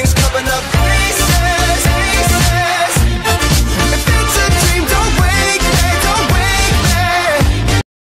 Things coming up green.